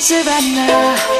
Savannah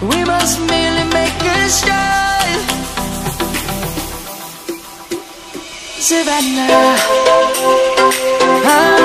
We must merely make a start. Savannah. I'm